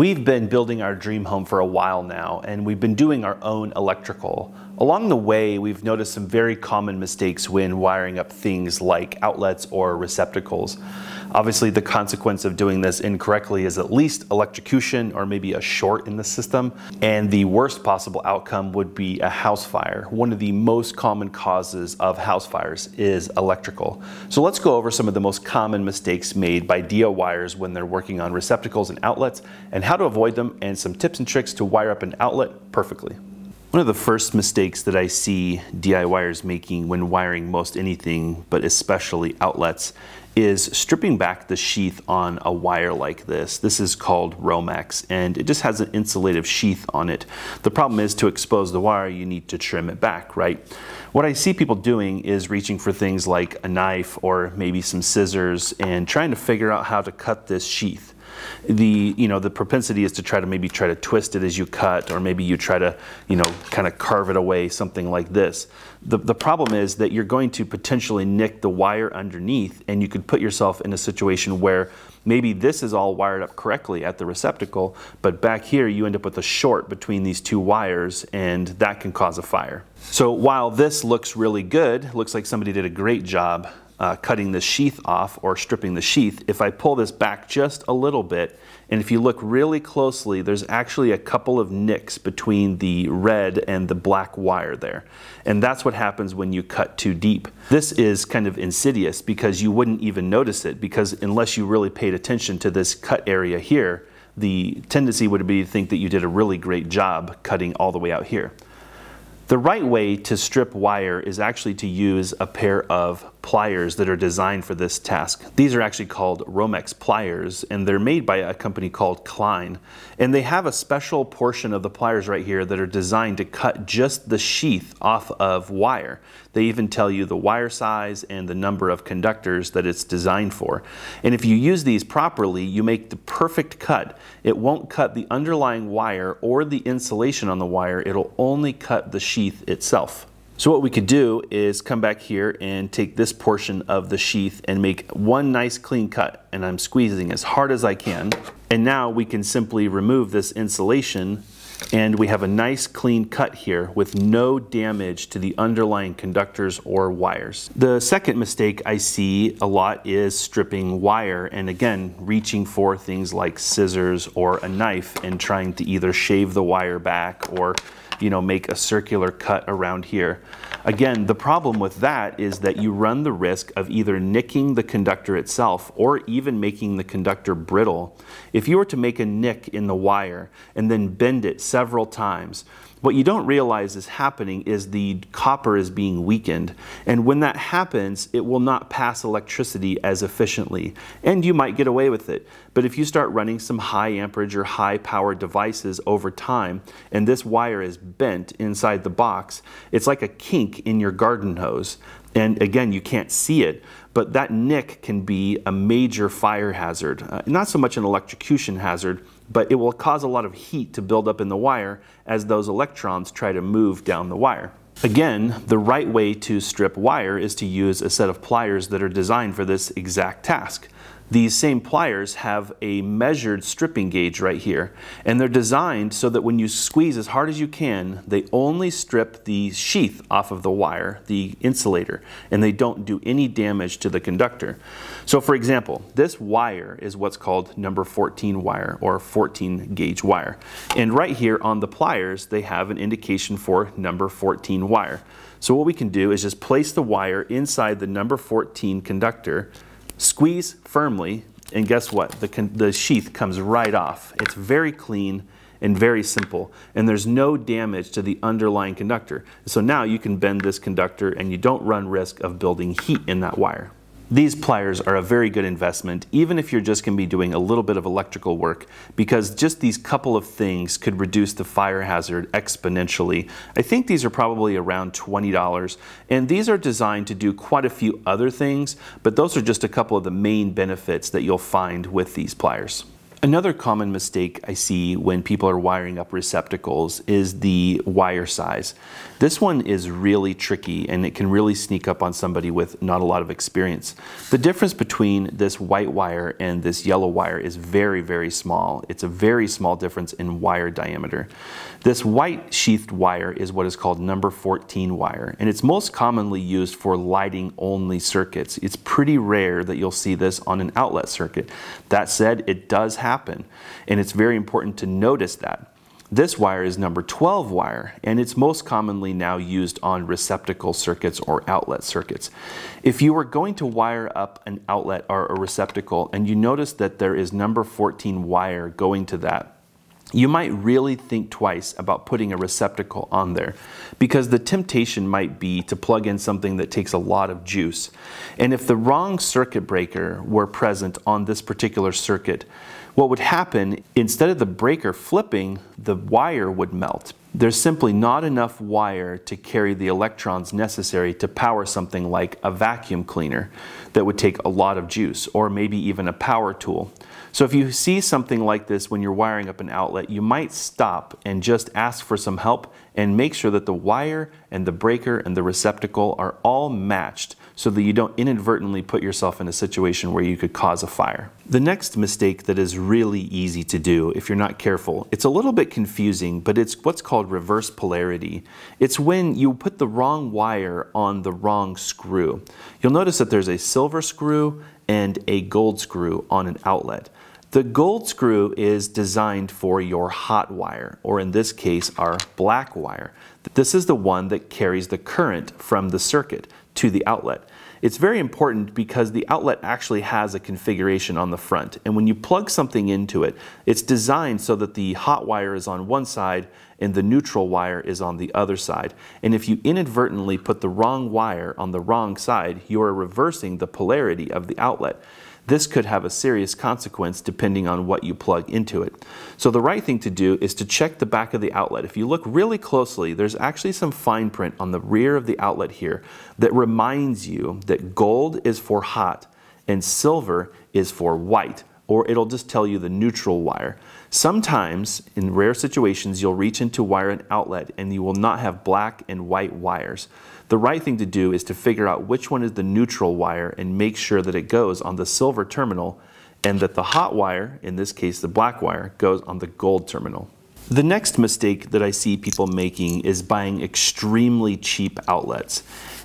We've been building our dream home for a while now, and we've been doing our own electrical. Along the way, we've noticed some very common mistakes when wiring up things like outlets or receptacles. Obviously, the consequence of doing this incorrectly is at least electrocution or maybe a short in the system. And the worst possible outcome would be a house fire. One of the most common causes of house fires is electrical. So let's go over some of the most common mistakes made by DIYers when they're working on receptacles and outlets and how to avoid them and some tips and tricks to wire up an outlet perfectly. One of the first mistakes that I see DIYers making when wiring most anything, but especially outlets, is stripping back the sheath on a wire like this. This is called Romex and it just has an insulative sheath on it. The problem is to expose the wire you need to trim it back, right? What I see people doing is reaching for things like a knife or maybe some scissors and trying to figure out how to cut this sheath the you know the propensity is to try to maybe try to twist it as you cut or maybe you try to you know kind of carve it away something like this. The, the problem is that you're going to potentially nick the wire underneath and you could put yourself in a situation where maybe this is all wired up correctly at the receptacle but back here you end up with a short between these two wires and that can cause a fire. So while this looks really good looks like somebody did a great job uh, cutting the sheath off or stripping the sheath, if I pull this back just a little bit, and if you look really closely, there's actually a couple of nicks between the red and the black wire there. And that's what happens when you cut too deep. This is kind of insidious because you wouldn't even notice it because unless you really paid attention to this cut area here, the tendency would be to think that you did a really great job cutting all the way out here. The right way to strip wire is actually to use a pair of pliers that are designed for this task. These are actually called Romex pliers and they're made by a company called Klein. And they have a special portion of the pliers right here that are designed to cut just the sheath off of wire. They even tell you the wire size and the number of conductors that it's designed for. And if you use these properly, you make the perfect cut. It won't cut the underlying wire or the insulation on the wire, it'll only cut the sheath itself. So what we could do is come back here and take this portion of the sheath and make one nice clean cut. And I'm squeezing as hard as I can. And now we can simply remove this insulation and we have a nice clean cut here with no damage to the underlying conductors or wires. The second mistake I see a lot is stripping wire and again reaching for things like scissors or a knife and trying to either shave the wire back or you know, make a circular cut around here. Again, the problem with that is that you run the risk of either nicking the conductor itself or even making the conductor brittle. If you were to make a nick in the wire and then bend it several times, what you don't realize is happening is the copper is being weakened. And when that happens, it will not pass electricity as efficiently. And you might get away with it. But if you start running some high amperage or high power devices over time, and this wire is bent inside the box, it's like a kink in your garden hose. And again, you can't see it, but that nick can be a major fire hazard. Uh, not so much an electrocution hazard, but it will cause a lot of heat to build up in the wire as those electrons try to move down the wire. Again, the right way to strip wire is to use a set of pliers that are designed for this exact task. These same pliers have a measured stripping gauge right here, and they're designed so that when you squeeze as hard as you can, they only strip the sheath off of the wire, the insulator, and they don't do any damage to the conductor. So for example, this wire is what's called number 14 wire or 14 gauge wire. And right here on the pliers, they have an indication for number 14 wire. So what we can do is just place the wire inside the number 14 conductor, Squeeze firmly, and guess what? The, the sheath comes right off. It's very clean and very simple, and there's no damage to the underlying conductor. So now you can bend this conductor and you don't run risk of building heat in that wire. These pliers are a very good investment, even if you're just going to be doing a little bit of electrical work, because just these couple of things could reduce the fire hazard exponentially. I think these are probably around $20, and these are designed to do quite a few other things, but those are just a couple of the main benefits that you'll find with these pliers. Another common mistake I see when people are wiring up receptacles is the wire size. This one is really tricky and it can really sneak up on somebody with not a lot of experience. The difference between this white wire and this yellow wire is very, very small. It's a very small difference in wire diameter. This white sheathed wire is what is called number 14 wire and it's most commonly used for lighting only circuits. It's pretty rare that you'll see this on an outlet circuit. That said, it does happen and it's very important to notice that. This wire is number 12 wire, and it's most commonly now used on receptacle circuits or outlet circuits. If you were going to wire up an outlet or a receptacle and you notice that there is number 14 wire going to that, you might really think twice about putting a receptacle on there because the temptation might be to plug in something that takes a lot of juice. And if the wrong circuit breaker were present on this particular circuit, what would happen, instead of the breaker flipping, the wire would melt. There's simply not enough wire to carry the electrons necessary to power something like a vacuum cleaner that would take a lot of juice, or maybe even a power tool. So if you see something like this when you're wiring up an outlet, you might stop and just ask for some help and make sure that the wire and the breaker and the receptacle are all matched so that you don't inadvertently put yourself in a situation where you could cause a fire. The next mistake that is really easy to do if you're not careful, it's a little bit confusing, but it's what's called reverse polarity. It's when you put the wrong wire on the wrong screw. You'll notice that there's a silver screw and a gold screw on an outlet. The gold screw is designed for your hot wire, or in this case, our black wire. This is the one that carries the current from the circuit to the outlet. It's very important because the outlet actually has a configuration on the front. And when you plug something into it, it's designed so that the hot wire is on one side and the neutral wire is on the other side. And if you inadvertently put the wrong wire on the wrong side, you are reversing the polarity of the outlet. This could have a serious consequence depending on what you plug into it. So the right thing to do is to check the back of the outlet. If you look really closely, there's actually some fine print on the rear of the outlet here that reminds you that gold is for hot and silver is for white or it'll just tell you the neutral wire. Sometimes, in rare situations, you'll reach into wire an outlet and you will not have black and white wires. The right thing to do is to figure out which one is the neutral wire and make sure that it goes on the silver terminal and that the hot wire, in this case the black wire, goes on the gold terminal. The next mistake that I see people making is buying extremely cheap outlets.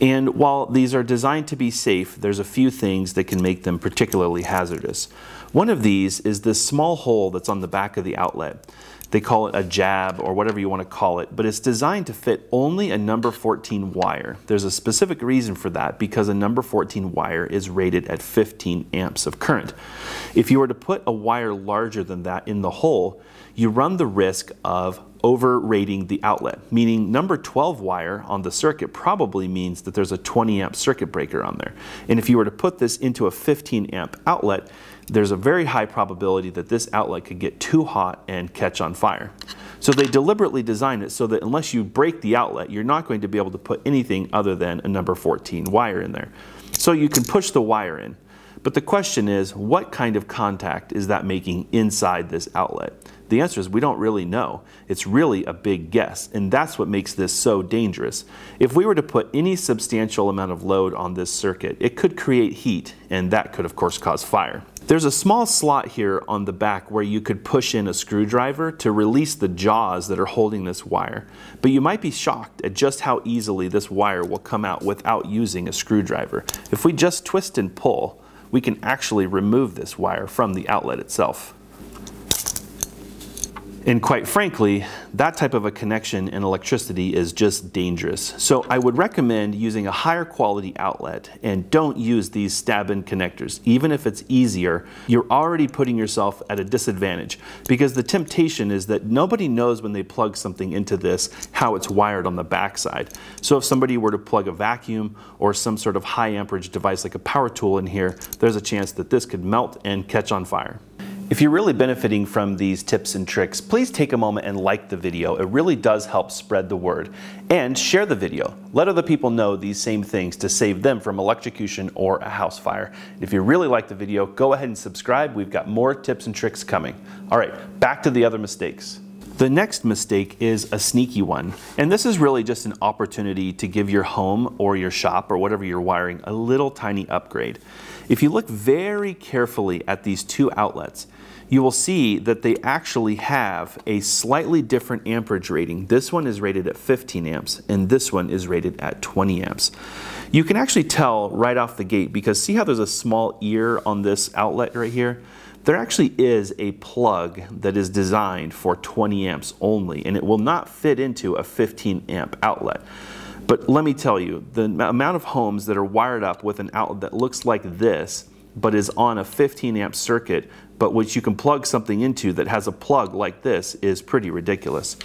And while these are designed to be safe, there's a few things that can make them particularly hazardous. One of these is this small hole that's on the back of the outlet. They call it a jab or whatever you want to call it, but it's designed to fit only a number 14 wire. There's a specific reason for that because a number 14 wire is rated at 15 amps of current. If you were to put a wire larger than that in the hole, you run the risk of overrating the outlet, meaning number 12 wire on the circuit probably means that there's a 20 amp circuit breaker on there. And if you were to put this into a 15 amp outlet, there's a very high probability that this outlet could get too hot and catch on fire. So they deliberately designed it so that unless you break the outlet, you're not going to be able to put anything other than a number 14 wire in there. So you can push the wire in. But the question is, what kind of contact is that making inside this outlet? The answer is we don't really know. It's really a big guess, and that's what makes this so dangerous. If we were to put any substantial amount of load on this circuit, it could create heat, and that could of course cause fire. There's a small slot here on the back where you could push in a screwdriver to release the jaws that are holding this wire. But you might be shocked at just how easily this wire will come out without using a screwdriver. If we just twist and pull, we can actually remove this wire from the outlet itself. And quite frankly, that type of a connection in electricity is just dangerous. So I would recommend using a higher quality outlet and don't use these stab-in connectors. Even if it's easier, you're already putting yourself at a disadvantage because the temptation is that nobody knows when they plug something into this how it's wired on the backside. So if somebody were to plug a vacuum or some sort of high amperage device like a power tool in here, there's a chance that this could melt and catch on fire. If you're really benefiting from these tips and tricks, please take a moment and like the video. It really does help spread the word. And share the video. Let other people know these same things to save them from electrocution or a house fire. If you really like the video, go ahead and subscribe. We've got more tips and tricks coming. All right, back to the other mistakes. The next mistake is a sneaky one, and this is really just an opportunity to give your home or your shop or whatever you're wiring a little tiny upgrade. If you look very carefully at these two outlets, you will see that they actually have a slightly different amperage rating. This one is rated at 15 amps and this one is rated at 20 amps. You can actually tell right off the gate because see how there's a small ear on this outlet right here? There actually is a plug that is designed for 20 amps only and it will not fit into a 15 amp outlet. But let me tell you, the amount of homes that are wired up with an outlet that looks like this but is on a 15 amp circuit, but which you can plug something into that has a plug like this is pretty ridiculous.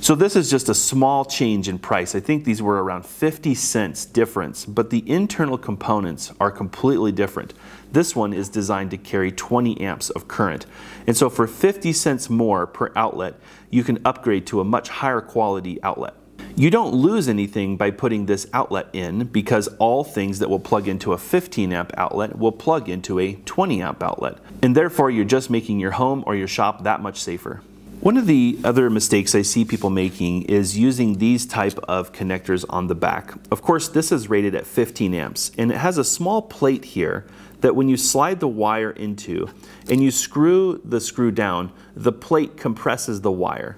So this is just a small change in price. I think these were around 50 cents difference, but the internal components are completely different. This one is designed to carry 20 amps of current. And so for 50 cents more per outlet, you can upgrade to a much higher quality outlet. You don't lose anything by putting this outlet in because all things that will plug into a 15 amp outlet will plug into a 20 amp outlet. And therefore you're just making your home or your shop that much safer. One of the other mistakes I see people making is using these type of connectors on the back. Of course, this is rated at 15 amps and it has a small plate here that when you slide the wire into and you screw the screw down, the plate compresses the wire.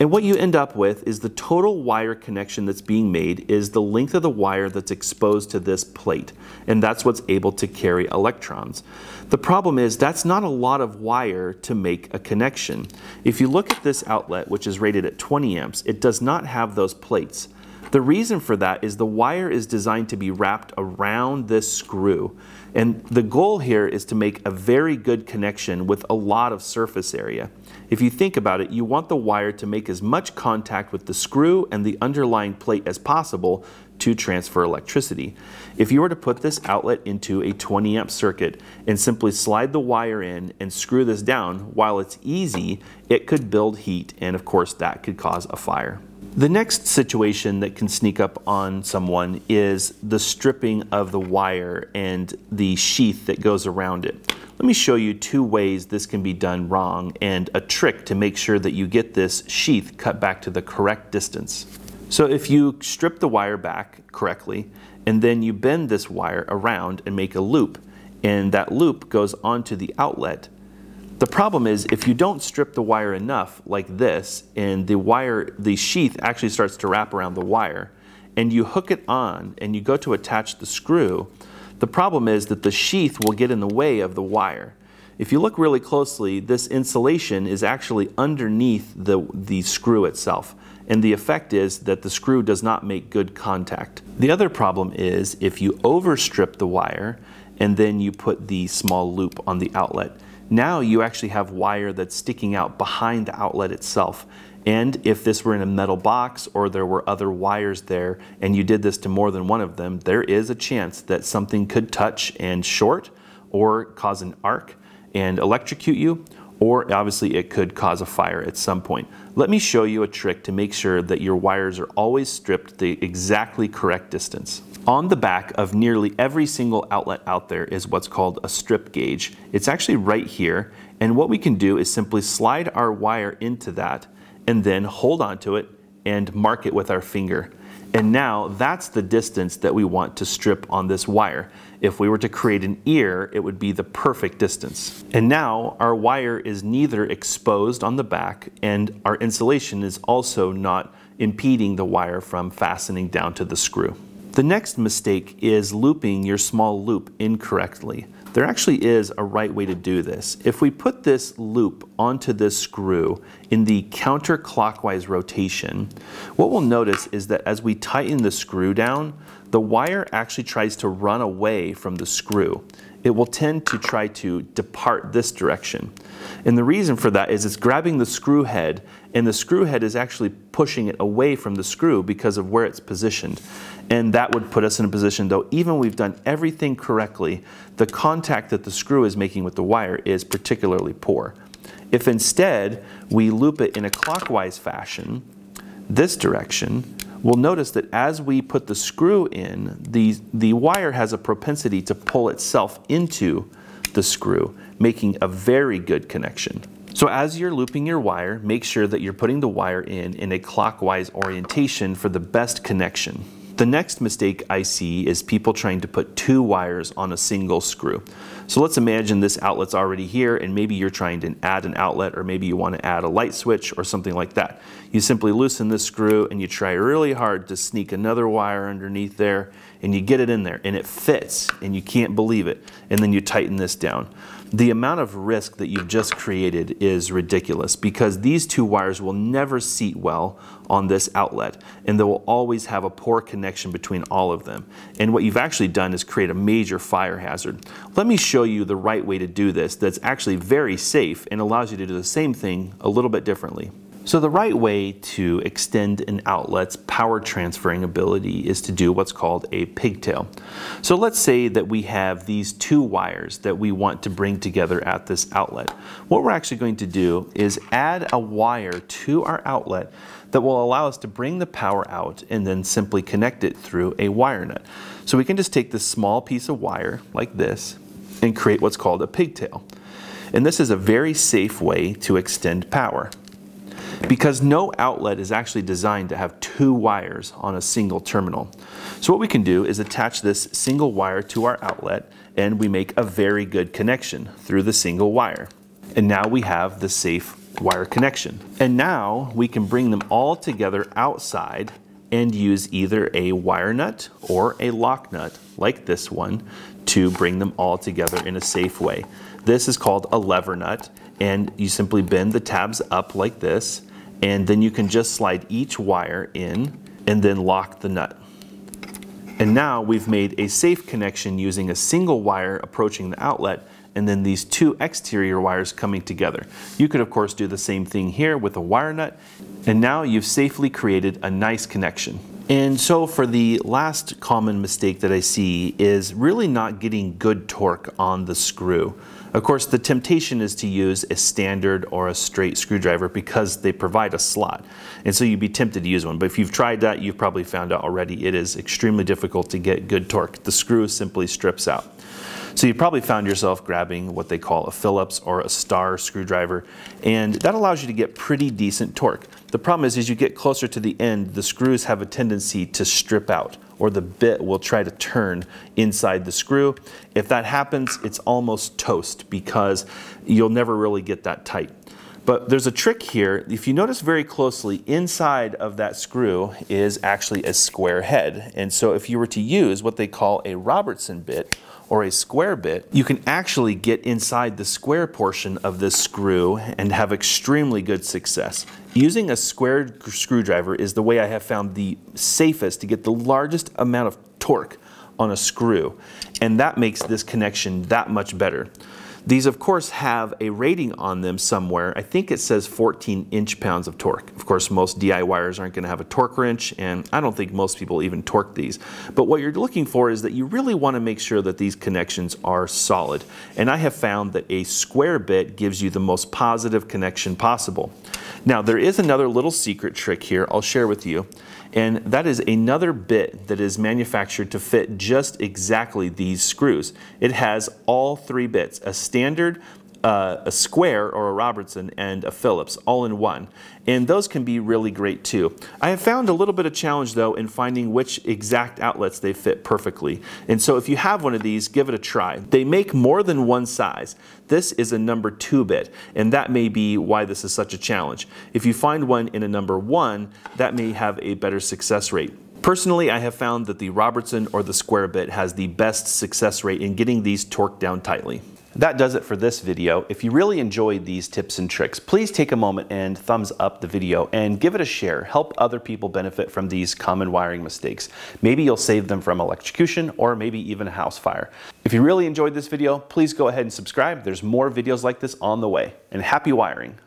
And what you end up with is the total wire connection that's being made is the length of the wire that's exposed to this plate. And that's what's able to carry electrons. The problem is that's not a lot of wire to make a connection. If you look at this outlet, which is rated at 20 amps, it does not have those plates. The reason for that is the wire is designed to be wrapped around this screw. And the goal here is to make a very good connection with a lot of surface area. If you think about it, you want the wire to make as much contact with the screw and the underlying plate as possible to transfer electricity. If you were to put this outlet into a 20 amp circuit and simply slide the wire in and screw this down, while it's easy, it could build heat and of course that could cause a fire. The next situation that can sneak up on someone is the stripping of the wire and the sheath that goes around it. Let me show you two ways this can be done wrong and a trick to make sure that you get this sheath cut back to the correct distance. So if you strip the wire back correctly and then you bend this wire around and make a loop and that loop goes onto the outlet, the problem is if you don't strip the wire enough like this and the wire, the sheath actually starts to wrap around the wire and you hook it on and you go to attach the screw, the problem is that the sheath will get in the way of the wire. If you look really closely, this insulation is actually underneath the, the screw itself. And the effect is that the screw does not make good contact. The other problem is if you overstrip the wire and then you put the small loop on the outlet, now you actually have wire that's sticking out behind the outlet itself. And if this were in a metal box or there were other wires there and you did this to more than one of them, there is a chance that something could touch and short or cause an arc and electrocute you or obviously it could cause a fire at some point. Let me show you a trick to make sure that your wires are always stripped the exactly correct distance. On the back of nearly every single outlet out there is what's called a strip gauge. It's actually right here, and what we can do is simply slide our wire into that and then hold onto it and mark it with our finger. And now that's the distance that we want to strip on this wire. If we were to create an ear, it would be the perfect distance. And now our wire is neither exposed on the back and our insulation is also not impeding the wire from fastening down to the screw. The next mistake is looping your small loop incorrectly. There actually is a right way to do this. If we put this loop onto this screw in the counterclockwise rotation, what we'll notice is that as we tighten the screw down, the wire actually tries to run away from the screw. It will tend to try to depart this direction. And the reason for that is it's grabbing the screw head and the screw head is actually pushing it away from the screw because of where it's positioned. And that would put us in a position, though even we've done everything correctly, the contact that the screw is making with the wire is particularly poor. If instead we loop it in a clockwise fashion, this direction, we'll notice that as we put the screw in, the, the wire has a propensity to pull itself into the screw, making a very good connection. So as you're looping your wire, make sure that you're putting the wire in in a clockwise orientation for the best connection. The next mistake I see is people trying to put two wires on a single screw. So let's imagine this outlet's already here and maybe you're trying to add an outlet or maybe you want to add a light switch or something like that. You simply loosen this screw and you try really hard to sneak another wire underneath there and you get it in there and it fits and you can't believe it and then you tighten this down the amount of risk that you've just created is ridiculous because these two wires will never seat well on this outlet and they will always have a poor connection between all of them. And what you've actually done is create a major fire hazard. Let me show you the right way to do this that's actually very safe and allows you to do the same thing a little bit differently. So the right way to extend an outlet's power transferring ability is to do what's called a pigtail. So let's say that we have these two wires that we want to bring together at this outlet. What we're actually going to do is add a wire to our outlet that will allow us to bring the power out and then simply connect it through a wire nut. So we can just take this small piece of wire like this and create what's called a pigtail. And this is a very safe way to extend power because no outlet is actually designed to have two wires on a single terminal. So what we can do is attach this single wire to our outlet and we make a very good connection through the single wire. And now we have the safe wire connection. And now we can bring them all together outside and use either a wire nut or a lock nut like this one to bring them all together in a safe way. This is called a lever nut and you simply bend the tabs up like this and then you can just slide each wire in and then lock the nut. And now we've made a safe connection using a single wire approaching the outlet and then these two exterior wires coming together. You could of course do the same thing here with a wire nut and now you've safely created a nice connection. And so for the last common mistake that I see is really not getting good torque on the screw. Of course, the temptation is to use a standard or a straight screwdriver because they provide a slot. And so you'd be tempted to use one. But if you've tried that, you've probably found out already it is extremely difficult to get good torque. The screw simply strips out. So you probably found yourself grabbing what they call a Phillips or a star screwdriver, and that allows you to get pretty decent torque. The problem is as you get closer to the end, the screws have a tendency to strip out or the bit will try to turn inside the screw. If that happens, it's almost toast because you'll never really get that tight. But there's a trick here. If you notice very closely, inside of that screw is actually a square head. And so if you were to use what they call a Robertson bit, or a square bit, you can actually get inside the square portion of this screw and have extremely good success. Using a square screwdriver is the way I have found the safest to get the largest amount of torque on a screw, and that makes this connection that much better. These of course have a rating on them somewhere. I think it says 14 inch pounds of torque. Of course most DIYers aren't going to have a torque wrench and I don't think most people even torque these. But what you're looking for is that you really want to make sure that these connections are solid. And I have found that a square bit gives you the most positive connection possible. Now there is another little secret trick here I'll share with you and that is another bit that is manufactured to fit just exactly these screws. It has all three bits, a standard, uh, a square or a Robertson and a Phillips all in one. And those can be really great too. I have found a little bit of challenge though in finding which exact outlets they fit perfectly. And so if you have one of these, give it a try. They make more than one size. This is a number two bit, and that may be why this is such a challenge. If you find one in a number one, that may have a better success rate. Personally, I have found that the Robertson or the square bit has the best success rate in getting these torqued down tightly. That does it for this video. If you really enjoyed these tips and tricks, please take a moment and thumbs up the video and give it a share. Help other people benefit from these common wiring mistakes. Maybe you'll save them from electrocution or maybe even a house fire. If you really enjoyed this video, please go ahead and subscribe. There's more videos like this on the way. And happy wiring.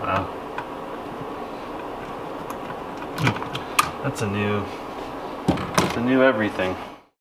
Wow. That's a new, it's a new everything.